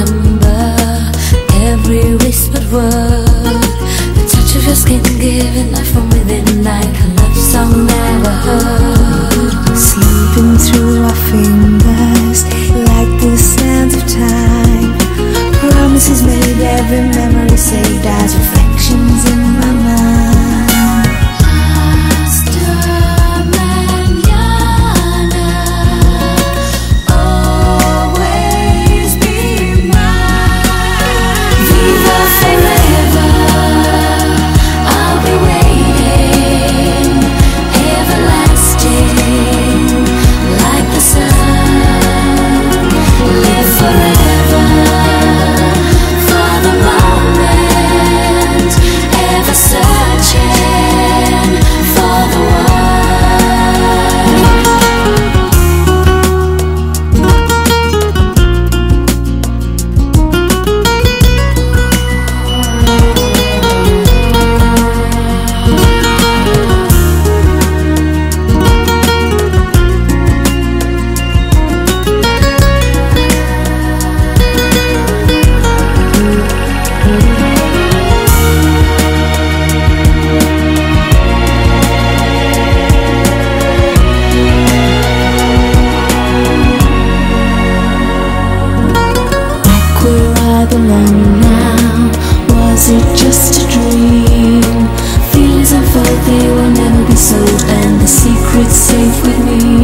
remember every whispered word. now? Was it just a dream? Feelings they will never be sold And the secret's safe with me